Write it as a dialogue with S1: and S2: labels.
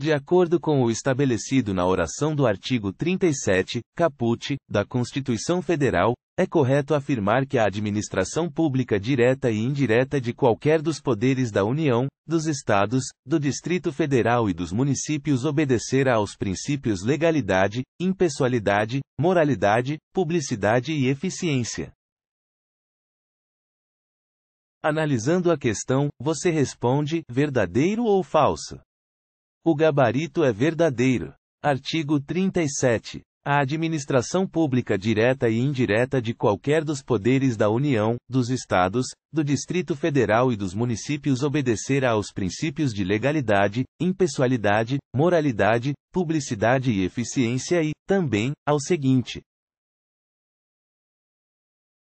S1: De acordo com o estabelecido na oração do artigo 37, caput, da Constituição Federal, é correto afirmar que a administração pública direta e indireta de qualquer dos poderes da União, dos Estados, do Distrito Federal e dos municípios obedecerá aos princípios legalidade, impessoalidade, moralidade, publicidade e eficiência. Analisando a questão, você responde verdadeiro ou falso. O gabarito é verdadeiro. Artigo 37. A administração pública direta e indireta de qualquer dos poderes da União, dos Estados, do Distrito Federal e dos municípios obedecerá aos princípios de legalidade, impessoalidade, moralidade, publicidade e eficiência e, também, ao seguinte: